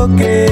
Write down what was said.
okay.